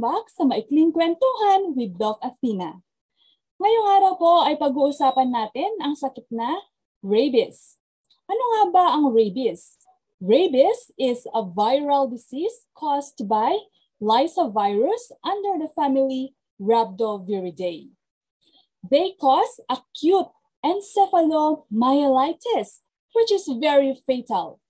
Welcome back sa Maikling Kwentuhan with Doc Athena. Ngayong araw po ay pag-uusapan natin ang sakit na rabies. Ano nga ba ang rabies? Rabies is a viral disease caused by Lysovirus under the family Rhabdoviridae. They cause acute encephalomyelitis, which is very fatal.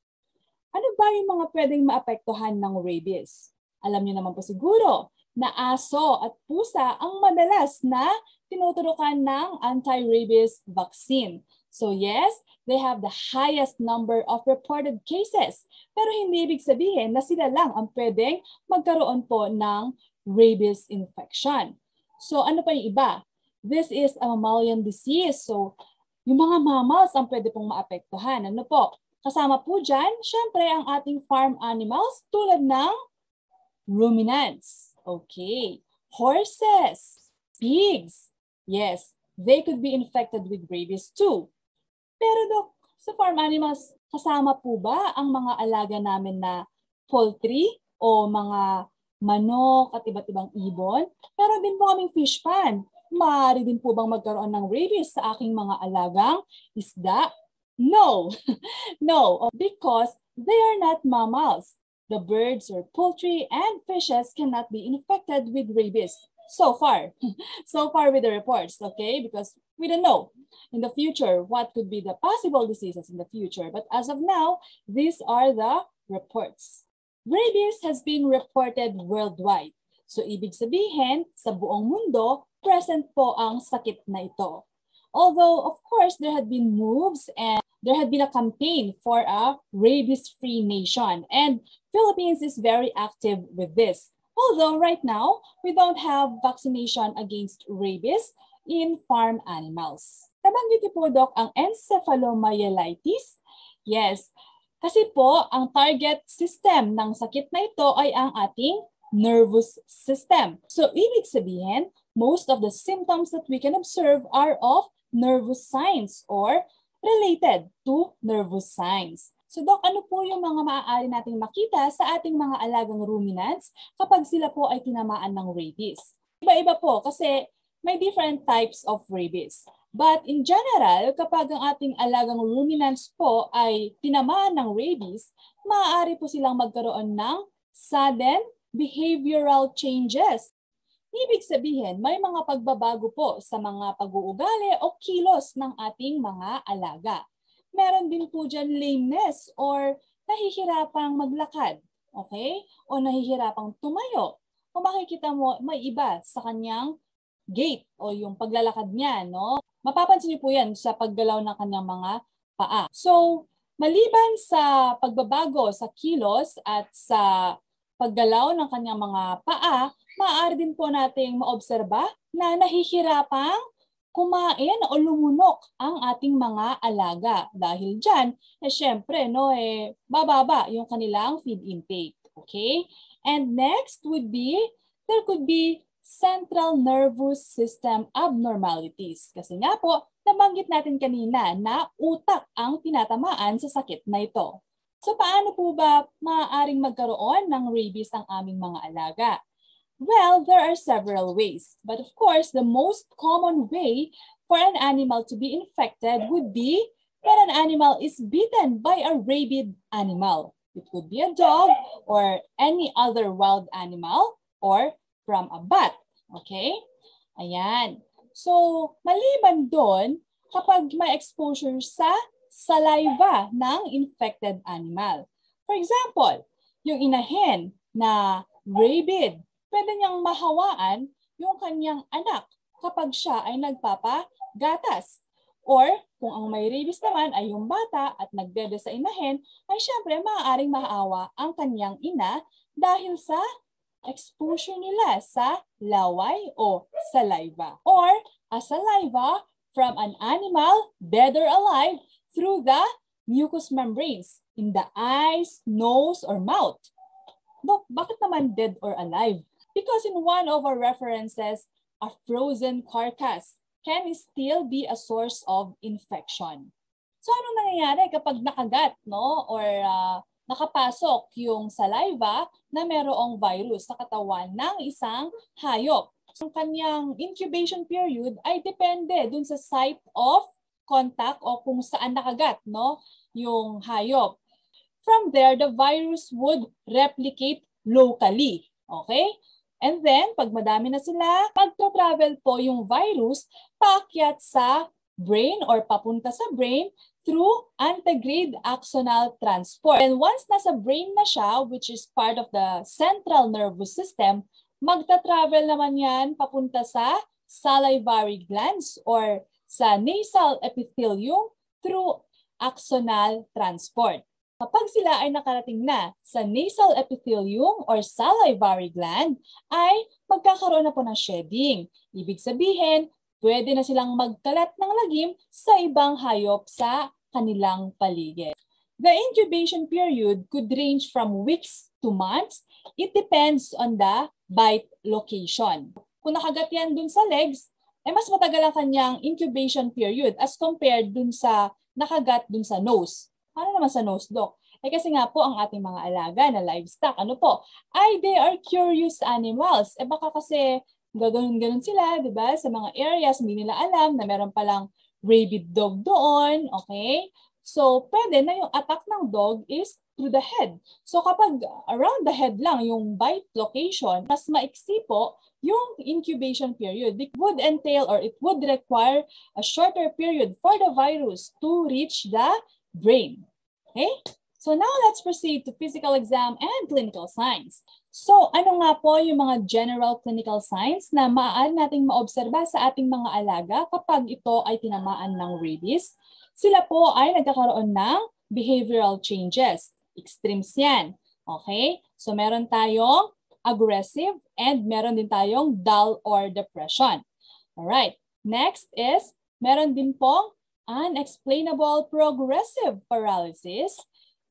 Ano ba yung mga pwedeng maapektuhan ng rabies? Alam niyo naman po siguro na aso at pusa ang madalas na tinuturukan ng anti-rabies vaccine. So yes, they have the highest number of reported cases. Pero hindi ibig sabihin na sila lang ang pwedeng magkaroon po ng rabies infection. So ano pa yung iba? This is a mammalian disease. So yung mga mammals ang pwede pong maapektuhan. Ano po? Kasama po dyan, syempre, ang ating farm animals tulad ng ruminants. Okay. Horses, pigs. Yes, they could be infected with rabies too. Pero dok, sa farm animals, kasama po ba ang mga alaga namin na poultry o mga manok at iba't ibang ibon? Pero din po kaming fish pan. Maaari din po bang magkaroon ng rabies sa aking mga alagang isda No, no, because they are not mammals. The birds or poultry and fishes cannot be infected with rabies. So far, so far with the reports, okay? Because we don't know in the future what could be the possible diseases in the future. But as of now, these are the reports. Rabies has been reported worldwide. So ibig sabihin, sa buong mundo, present po ang sakit na ito. Although, of course, there had been moves and there had been a campaign for a rabies-free nation, and Philippines is very active with this. Although right now, we don't have vaccination against rabies in farm animals. Nabanggit po, Doc, ang encephalomyelitis? Yes, kasi po, ang target system ng sakit na ito ay ang ating nervous system. So, ibig sabihin, most of the symptoms that we can observe are of nervous signs or related to nervous signs. So Doc, ano po yung mga maaari nating makita sa ating mga alagang ruminants kapag sila po ay tinamaan ng rabies? Iba-iba po kasi may different types of rabies. But in general, kapag ang ating alagang ruminants po ay tinamaan ng rabies, maaari po silang magkaroon ng sudden behavioral changes Ibig sabihin, may mga pagbabago po sa mga pag-uugali o kilos ng ating mga alaga. Meron din po dyan lameness or nahihirapang maglakad, okay? O nahihirapang tumayo. O makikita mo, may iba sa kanyang gait o yung paglalakad niya, no? Mapapansin niyo po yan sa paggalaw ng kanyang mga paa. So, maliban sa pagbabago sa kilos at sa paggalaw ng kanyang mga paa, maaari din po nating maobserba na nahihirapang kumain o lumunok ang ating mga alaga. Dahil dyan, eh, syempre, no, eh, bababa yung kanilang feed intake. Okay? And next would be, there could be central nervous system abnormalities. Kasi nga po, nabanggit natin kanina na utak ang tinatamaan sa sakit na ito. So paano po ba maaaring magkaroon ng rabies ang aming mga alaga? Well, there are several ways. But of course, the most common way for an animal to be infected would be when an animal is bitten by a rabid animal. It could be a dog or any other wild animal or from a bat. Okay? Ayan. So, maliban doon, kapag may exposure sa saliva ng infected animal. For example, yung inahin na rabid pwede niyang mahawaan yung kanyang anak kapag siya ay nagpapagatas. Or kung ang may rabies naman ay yung bata at nagdede sa inahin, ay syempre maaaring maawa ang kanyang ina dahil sa exposure nila sa laway o saliva. Or a saliva from an animal, dead or alive, through the mucous membranes in the eyes, nose, or mouth. Dok, bakit naman dead or alive? Because in one of our references, a frozen carcass can still be a source of infection. So anong nangyayari kapag nakagat no or uh, nakapasok yung saliva na merong virus sa katawan ng isang hayop. Ang kanyang incubation period ay depende dun sa site of contact o kung saan nakagat no, yung hayop. From there, the virus would replicate locally. Okay? And then, pag madami na sila, magto-travel po yung virus paakyat sa brain or papunta sa brain through antegrade axonal transport. And once nasa brain na siya, which is part of the central nervous system, magta-travel naman yan papunta sa salivary glands or sa nasal epithelium through axonal transport. Kapag sila ay nakarating na sa nasal epithelium or salivary gland, ay magkakaroon na po ng shedding. Ibig sabihin, pwede na silang magkalat ng lagim sa ibang hayop sa kanilang paligid. The incubation period could range from weeks to months. It depends on the bite location. Kung nakagat yan dun sa legs, eh mas matagal ang kanyang incubation period as compared dun sa nakagat dun sa nose. Ano naman sa nose, Doc? Eh kasi nga po ang ating mga alaga na livestock, ano po, ay they are curious animals. Eh baka kasi gaganon-ganon sila, di ba? Sa mga areas, hindi nila alam na meron palang rabid dog doon, okay? So, pwede na yung attack ng dog is through the head. So, kapag around the head lang yung bite location, mas maiksi po yung incubation period. It would entail or it would require a shorter period for the virus to reach the brain. Okay? So now let's proceed to physical exam and clinical signs. So ano nga po yung mga general clinical signs na maaari nating maobserba sa ating mga alaga kapag ito ay tinamaan ng rabies? Sila po ay nagkakaroon ng behavioral changes. Extremes yan. Okay? So meron tayong aggressive and meron din tayong dull or depression. Alright. Next is, meron din pong unexplainable progressive paralysis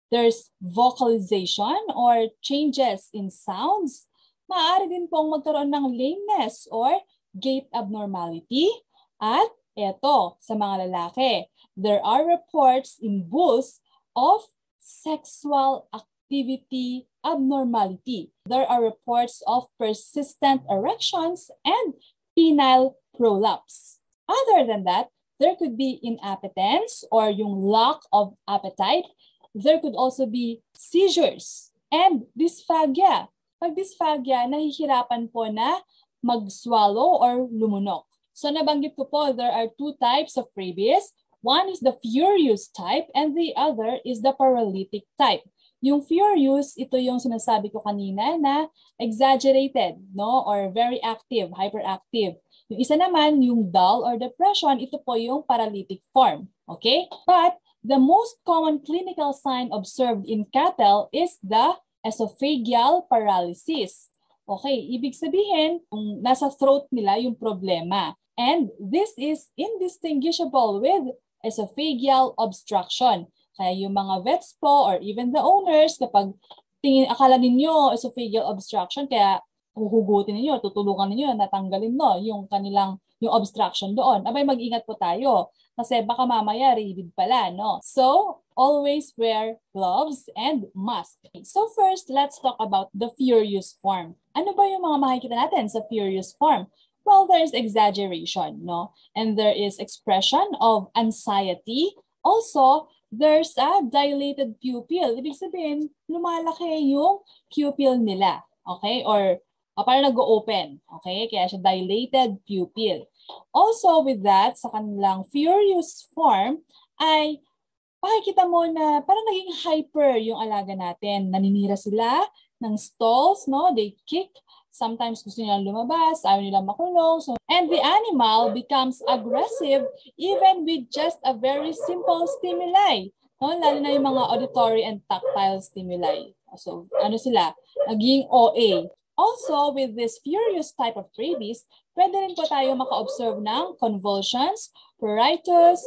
There's vocalization or changes in sounds. Maaari din pong magkaroon ng lameness or gait abnormality. At eto, sa mga lalaki, there are reports in bulls of sexual activity abnormality. There are reports of persistent erections and penile prolapse. Other than that, there could be inappetence or yung lack of appetite there could also be seizures and dysphagia. Pag dysphagia, nahihirapan po na mag-swallow or lumunok. So nabanggit ko po, there are two types of rabies. One is the furious type and the other is the paralytic type. Yung furious, ito yung sinasabi ko kanina na exaggerated, no? Or very active, hyperactive. Yung isa naman, yung dull or depression, ito po yung paralytic form. Okay? But The most common clinical sign observed in cattle is the esophageal paralysis. Okay, ibig sabihin, kung nasa throat nila yung problema. And this is indistinguishable with esophageal obstruction. Kaya yung mga vets po or even the owners, kapag tingin, akala ninyo esophageal obstruction, kaya huhugutin ninyo, tutulungan ninyo, natanggalin no, yung kanilang yung obstruction doon. Abay, mag-ingat po tayo. Kasi baka mamaya rabid pala, no? So, always wear gloves and mask. So first, let's talk about the furious form. Ano ba yung mga makikita natin sa furious form? Well, there's exaggeration, no? And there is expression of anxiety. Also, there's a dilated pupil. Ibig sabihin, lumalaki yung pupil nila. Okay? Or uh, parang nag-open. Okay? Kaya siya dilated pupil. Also with that, sa kanilang furious form, ay pakikita mo na parang naging hyper yung alaga natin. Naninira sila ng stalls, no? They kick. Sometimes gusto nilang lumabas, ayaw nilang makulong. So, and the animal becomes aggressive even with just a very simple stimuli. No? Lalo na yung mga auditory and tactile stimuli. So, ano sila? Naging OA. Also, with this furious type of rabies, pwede rin po tayo maka-observe ng convulsions, pruritus,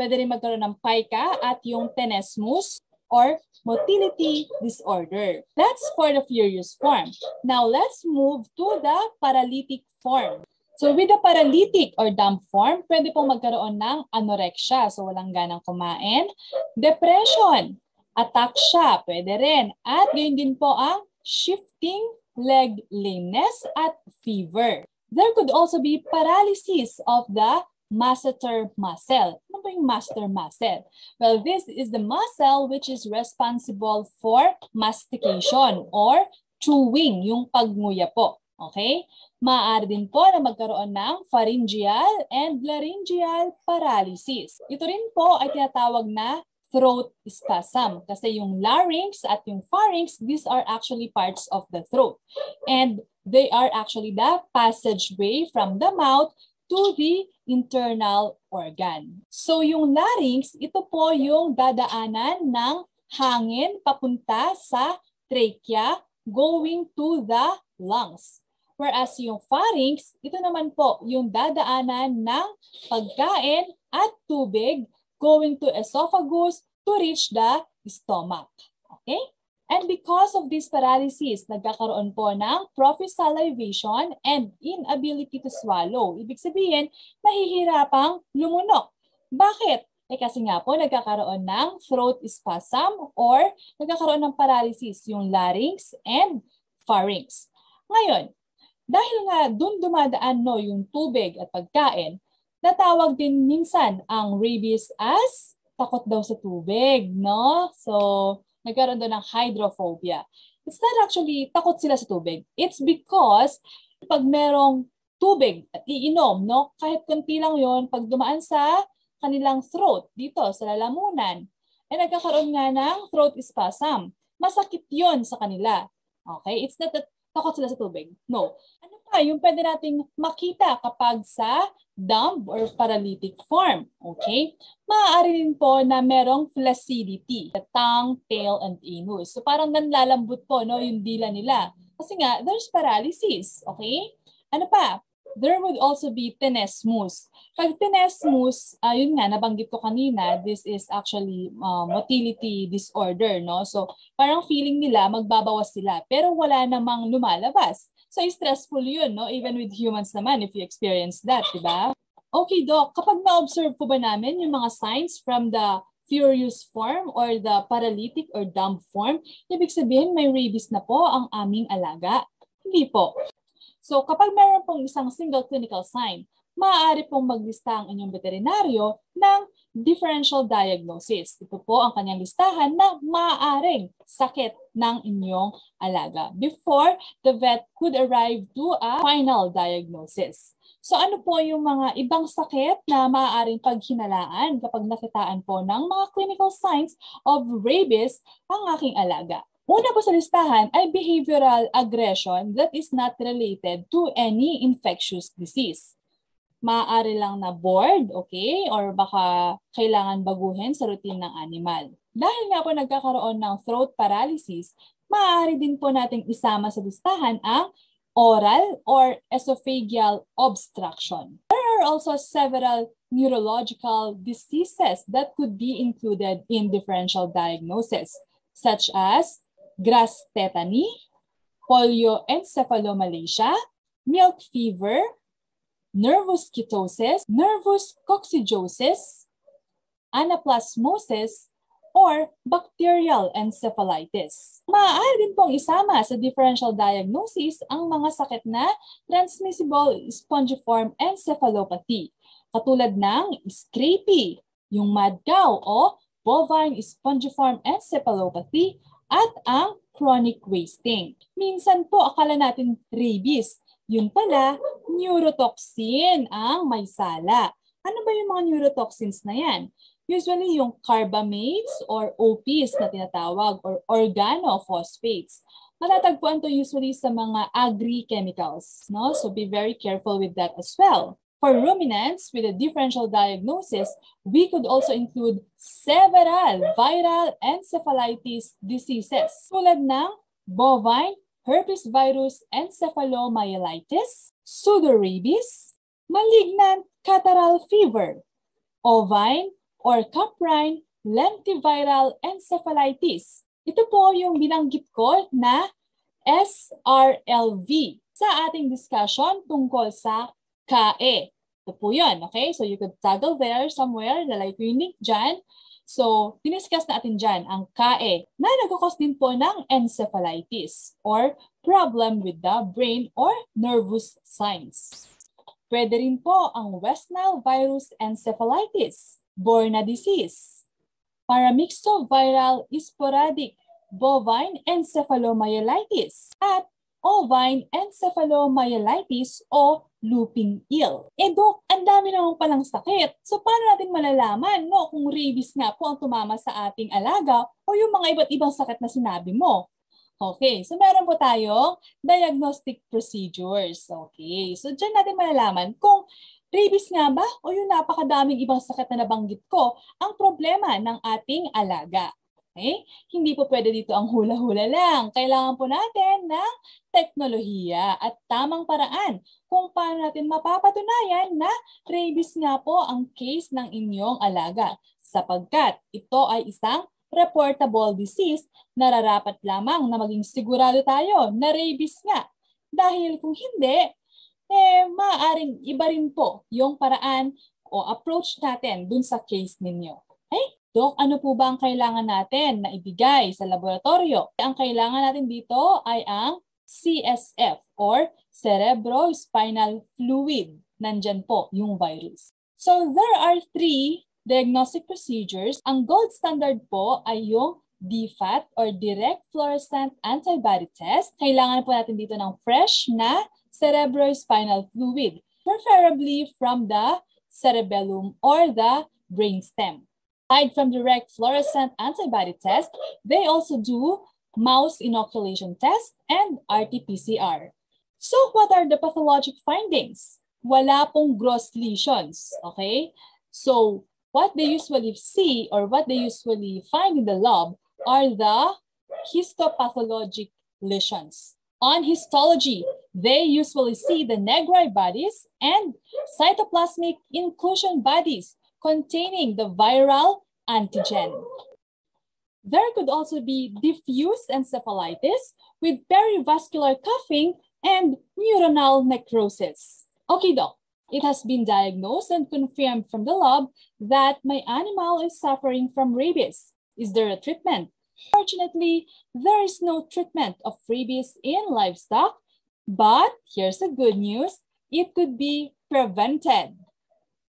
pwede rin magkaroon ng pica at yung tenesmus or motility disorder. That's for the furious form. Now, let's move to the paralytic form. So with the paralytic or dumb form, pwede pong magkaroon ng anorexia, so walang ganang kumain, depression, ataxia, pwede rin. At gayon din po ang shifting leg lameness at fever. There could also be paralysis of the masseter muscle. Ano ba yung masseter muscle? Well, this is the muscle which is responsible for mastication or chewing, yung pagnguya po. Okay? Maaari din po na magkaroon ng pharyngeal and laryngeal paralysis. Ito rin po ay tinatawag na throat spasm kasi yung larynx at yung pharynx, these are actually parts of the throat. And they are actually the passageway from the mouth to the internal organ. So yung larynx, ito po yung dadaanan ng hangin papunta sa trachea going to the lungs. Whereas yung pharynx, ito naman po yung dadaanan ng pagkain at tubig going to esophagus to reach the stomach. Okay? And because of this paralysis, nagkakaroon po ng salivation and inability to swallow. Ibig sabihin, nahihirapang lumunok. Bakit? Eh kasi nga po nagkakaroon ng throat spasm or nagkakaroon ng paralysis yung larynx and pharynx. Ngayon, dahil nga dun dumadaan no, yung tubig at pagkain, natawag din minsan ang rabies as takot daw sa tubig, no? So, nagkaroon doon ng hydrophobia. It's not actually takot sila sa tubig. It's because pag merong tubig at iinom, no? Kahit konti lang yon pag dumaan sa kanilang throat, dito sa lalamunan, ay nagkakaroon nga ng throat spasm. Masakit yon sa kanila. Okay? It's not that takot sila sa tubig. No. Ano pa yung pwede nating makita kapag sa dumb or paralytic form? Okay? Maaari rin po na merong flaccidity, the tongue, tail, and anus. So parang nanlalambot po no, yung dila nila. Kasi nga, there's paralysis. Okay? Ano pa? There would also be tenesmus. Pag tenesmus, uh, yun nga, nabanggit ko kanina, this is actually uh, motility disorder, no? So, parang feeling nila, magbabawas sila, pero wala namang lumalabas. So, stressful yun, no? Even with humans naman, if you experience that, di ba? Okay, Doc, kapag na-observe po ba namin yung mga signs from the furious form or the paralytic or dumb form, ibig sabihin may rabies na po ang aming alaga? Hindi po. So kapag meron pong isang single clinical sign, maaari pong maglista ang inyong veterinaryo ng differential diagnosis. Ito po ang kanyang listahan na maaaring sakit ng inyong alaga before the vet could arrive to a final diagnosis. So ano po yung mga ibang sakit na maaaring paghinalaan kapag nakitaan po ng mga clinical signs of rabies ang aking alaga? Una po sa listahan ay behavioral aggression that is not related to any infectious disease. Maaari lang na bored, okay? Or baka kailangan baguhin sa routine ng animal. Dahil nga po nagkakaroon ng throat paralysis, maaari din po nating isama sa listahan ang oral or esophageal obstruction. There are also several neurological diseases that could be included in differential diagnosis, such as grass tetany, polioencephalomalacia, milk fever, nervous ketosis, nervous coccidiosis, anaplasmosis, or bacterial encephalitis. Maaari din pong isama sa differential diagnosis ang mga sakit na transmissible spongiform encephalopathy, katulad ng scrapie, yung mad cow o bovine spongiform encephalopathy at ang chronic wasting. Minsan po akala natin rabies. Yun pala, neurotoxin ang may sala. Ano ba yung mga neurotoxins na yan? Usually yung carbamates or OPs na tinatawag or organophosphates. Matatagpuan to usually sa mga agri-chemicals. No? So be very careful with that as well. For ruminants with a differential diagnosis, we could also include several viral encephalitis diseases tulad ng bovine herpes virus encephalomyelitis, pseudorabies, malignant catarrhal fever, ovine or caprine lentiviral encephalitis. Ito po yung binanggit ko na SRLV sa ating discussion tungkol sa kae. Ito po yun, okay? So you could toggle there somewhere, lalagay ko yung dyan. So, diniscuss natin dyan ang KAE na nagkakos din po ng encephalitis or problem with the brain or nervous signs. Pwede rin po ang West Nile virus encephalitis, Borna disease, paramyxoviral sporadic bovine encephalomyelitis, at ovine encephalomyelitis o looping ill. Eh dok, ang dami naman palang sakit. So paano natin malalaman no, kung rabies nga po ang tumama sa ating alaga o yung mga iba't ibang sakit na sinabi mo? Okay, so meron po tayong diagnostic procedures. Okay, so dyan natin malalaman kung rabies nga ba o yung napakadaming ibang sakit na nabanggit ko ang problema ng ating alaga. Okay? Hindi po pwede dito ang hula-hula lang. Kailangan po natin ng teknolohiya at tamang paraan kung paano natin mapapatunayan na rabies nga po ang case ng inyong alaga sapagkat ito ay isang reportable disease, nararapat lamang na maging sigurado tayo na rabies nga. Dahil kung hindi, eh, maaaring iba rin po yung paraan o approach natin dun sa case ninyo. Okay? Dok, ano po ba ang kailangan natin na ibigay sa laboratorio? Ang kailangan natin dito ay ang CSF or cerebrospinal fluid. Nandyan po yung virus. So there are three diagnostic procedures. Ang gold standard po ay yung DFAT or Direct Fluorescent Antibody Test. Kailangan po natin dito ng fresh na cerebrospinal fluid, preferably from the cerebellum or the brainstem. Aside from direct fluorescent antibody test, they also do mouse inoculation test and RT-PCR. So what are the pathologic findings? Wala pong gross lesions, okay? So what they usually see or what they usually find in the lab are the histopathologic lesions. On histology, they usually see the negroid bodies and cytoplasmic inclusion bodies containing the viral antigen. There could also be diffuse encephalitis with perivascular coughing and neuronal necrosis. Okay, doc. It has been diagnosed and confirmed from the lab that my animal is suffering from rabies. Is there a treatment? Fortunately, there is no treatment of rabies in livestock, but here's the good news, it could be prevented.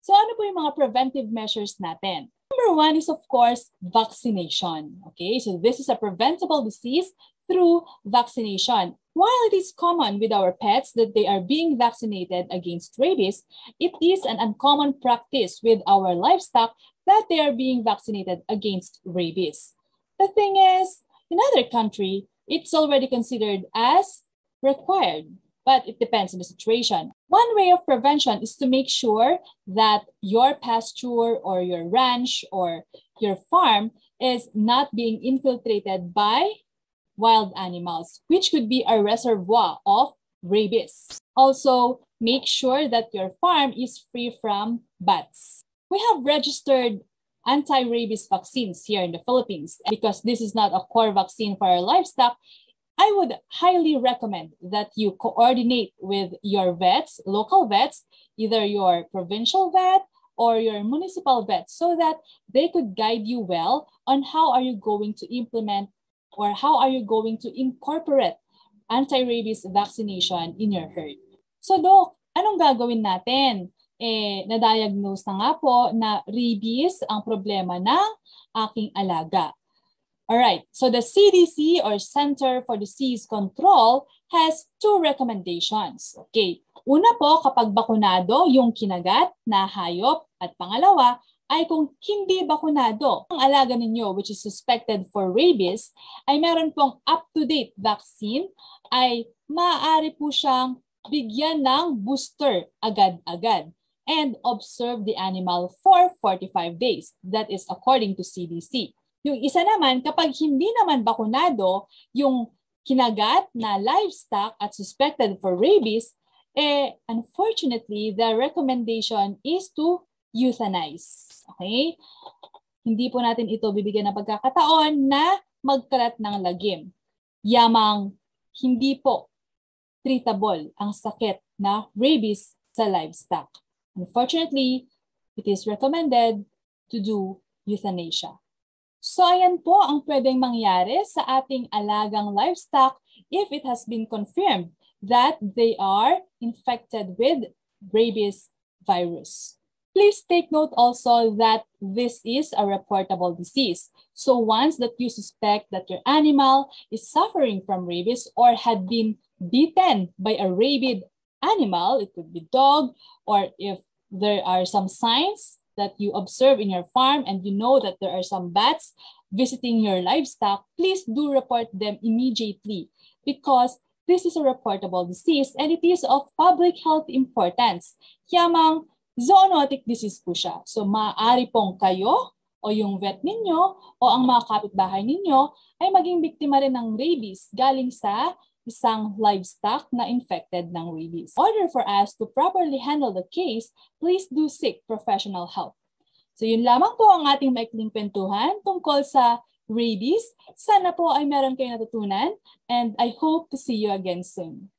So ano po yung mga preventive measures natin? Number one is of course vaccination. Okay, so this is a preventable disease through vaccination. While it is common with our pets that they are being vaccinated against rabies, it is an uncommon practice with our livestock that they are being vaccinated against rabies. The thing is, in other country, it's already considered as required but it depends on the situation. One way of prevention is to make sure that your pasture or your ranch or your farm is not being infiltrated by wild animals, which could be a reservoir of rabies. Also, make sure that your farm is free from bats. We have registered anti-rabies vaccines here in the Philippines because this is not a core vaccine for our livestock. I would highly recommend that you coordinate with your vets, local vets, either your provincial vet or your municipal vet so that they could guide you well on how are you going to implement or how are you going to incorporate anti-rabies vaccination in your herd. So Doc, anong gagawin natin? Eh, na-diagnose na nga po na rabies ang problema ng aking alaga. All right, so the CDC or Center for Disease Control has two recommendations. Okay, una po kapag bakunado yung kinagat na hayop at pangalawa ay kung hindi bakunado ang alaga ninyo which is suspected for rabies ay meron pong up-to-date vaccine ay maaari po siyang bigyan ng booster agad-agad and observe the animal for 45 days. That is according to CDC. Yung isa naman, kapag hindi naman bakunado yung kinagat na livestock at suspected for rabies, eh, unfortunately, the recommendation is to euthanize. Okay? Hindi po natin ito bibigyan ng pagkakataon na magkalat ng lagim. Yamang hindi po treatable ang sakit na rabies sa livestock. Unfortunately, it is recommended to do euthanasia. So ayan po ang pwedeng mangyari sa ating alagang livestock if it has been confirmed that they are infected with rabies virus. Please take note also that this is a reportable disease. So once that you suspect that your animal is suffering from rabies or had been bitten by a rabid animal, it could be dog, or if there are some signs that you observe in your farm and you know that there are some bats visiting your livestock, please do report them immediately because this is a reportable disease and it is of public health importance. Yamang zoonotic disease po siya. So maaari pong kayo o yung vet ninyo o ang mga kapitbahay ninyo ay maging biktima rin ng rabies galing sa isang livestock na infected ng rabies. Order for us to properly handle the case, please do seek professional help. So yun lamang po ang ating maikling kwentuhan tungkol sa rabies. Sana po ay meron kayo natutunan and I hope to see you again soon.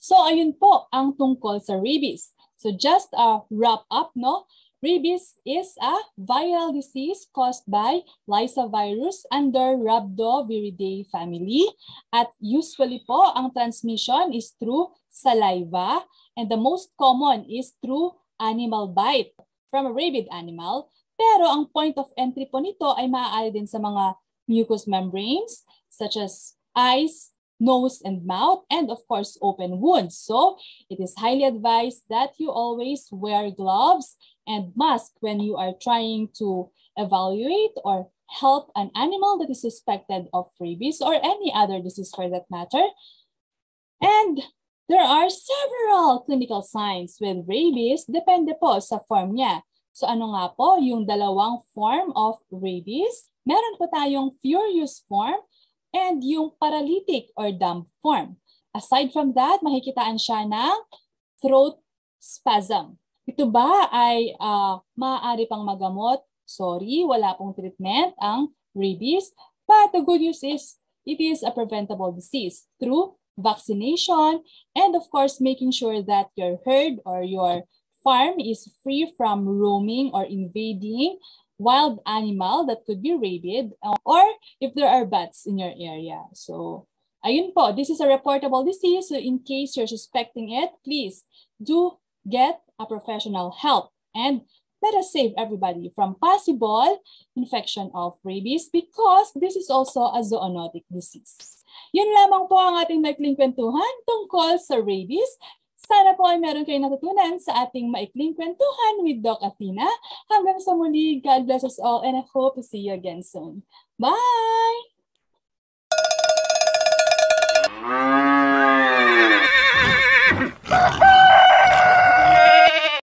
So ayun po ang tungkol sa rabies. So just a wrap up, no? Rabies is a viral disease caused by Lysa virus under Rhabdoviridae family. At usually po, ang transmission is through saliva and the most common is through animal bite from a rabid animal. Pero ang point of entry po nito ay maaari din sa mga mucous membranes such as eyes, nose and mouth, and of course, open wounds. So it is highly advised that you always wear gloves and mask when you are trying to evaluate or help an animal that is suspected of rabies or any other disease for that matter. And there are several clinical signs with rabies, depende po sa form niya. So ano nga po yung dalawang form of rabies? Meron po tayong furious form and yung paralytic or dumb form. Aside from that, makikitaan siya ng throat spasm. Ito ba ay uh, maaari pang magamot? Sorry, wala pong treatment ang rabies. But the good news is, it is a preventable disease through vaccination and of course making sure that your herd or your farm is free from roaming or invading wild animal that could be rabid or if there are bats in your area. So, ayun po, this is a reportable disease. So, in case you're suspecting it, please do get a professional help and let us save everybody from possible infection of rabies because this is also a zoonotic disease. Yun lamang po ang ating maikling kwentuhan tungkol sa rabies. Sana po ay meron kayong natutunan sa ating maikling kwentuhan with Doc Athena. Hanggang sa muli, God bless us all and I hope to see you again soon. Bye! Ha!